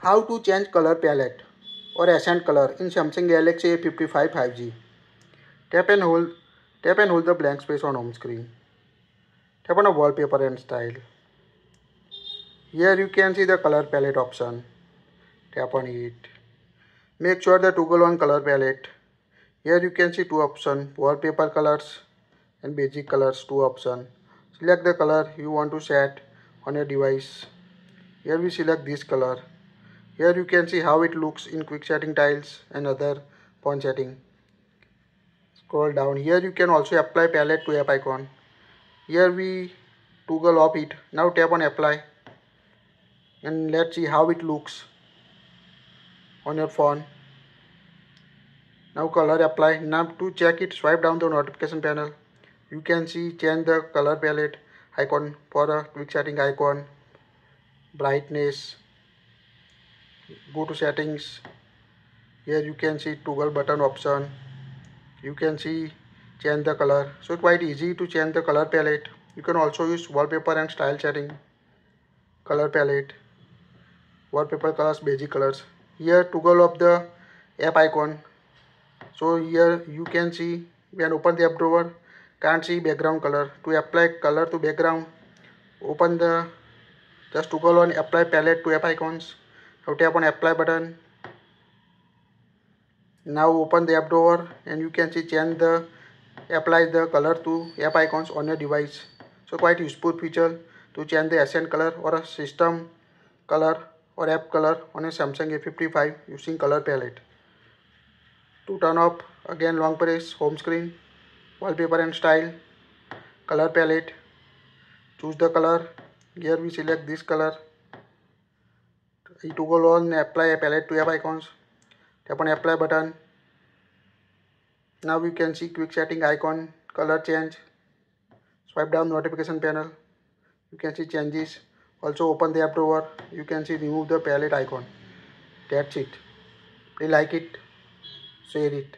How to change color palette or accent color in Samsung Galaxy A55 5G. Tap and hold tap and hold the blank space on home screen. Tap on a wallpaper and style. Here you can see the color palette option. Tap on it. Make sure the toggle on color palette. Here you can see two options wallpaper colors and basic colors two options. Select the color you want to set on your device. Here we select this color. Here you can see how it looks in quick setting tiles and other font setting. Scroll down. Here you can also apply palette to app icon. Here we toggle off it. Now tap on apply and let's see how it looks on your phone. Now color apply. Now to check it swipe down the notification panel. You can see change the color palette icon for a quick setting icon brightness go to settings. Here you can see toggle button option. You can see change the color. So quite easy to change the color palette. You can also use wallpaper and style setting. Color palette. Wallpaper colors basic colors. Here toggle of the app icon. So here you can see when open the app drawer. Can't see background color. To apply color to background open the just toggle on apply palette to app icons now tap on apply button. Now open the app drawer and you can see change the apply the color to app icons on your device. So quite useful feature to change the accent color or a system color or app color on a Samsung A55 using color palette. To turn off again long press home screen wallpaper and style color palette. Choose the color. Here we select this color toggle on apply a palette to app icons tap on apply button now you can see quick setting icon color change swipe down notification panel you can see changes also open the app drawer you can see remove the palette icon that's it you like it share it